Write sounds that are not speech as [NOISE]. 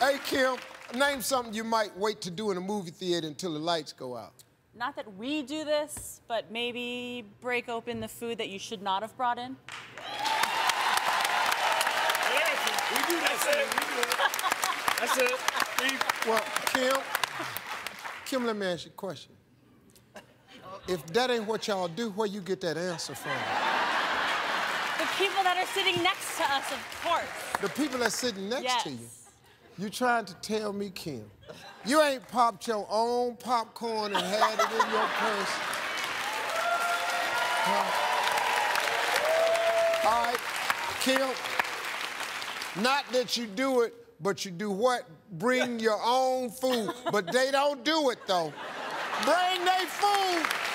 Hey, Kim, name something you might wait to do in a movie theater until the lights go out. Not that we do this, but maybe break open the food that you should not have brought in. We do that. That's it. We do it. That's it. [LAUGHS] We- Well, Kim, Kim, let me ask you a question. If that ain't what y'all do, where you get that answer from? The people that are sitting next to us, of course. The people that's sitting next yes. to you. You trying to tell me, Kim, you ain't popped your own popcorn and had it in your purse? Huh? All right, Kim, not that you do it, but you do what? Bring your own food. But they don't do it, though. Bring their food